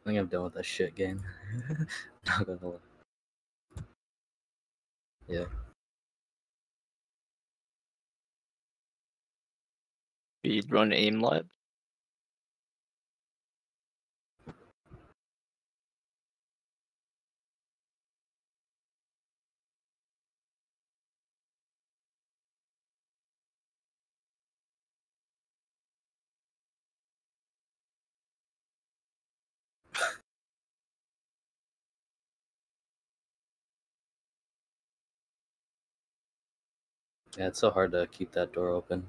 I think I'm done with that shit game. Not gonna lie. Yeah. You'd run aim lab. Yeah, it's so hard to keep that door open.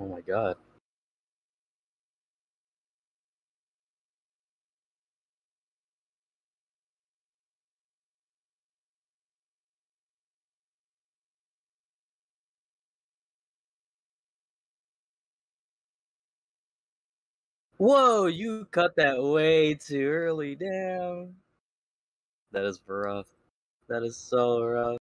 Oh my god. Whoa, you cut that way too early. Damn. That is rough. That is so rough.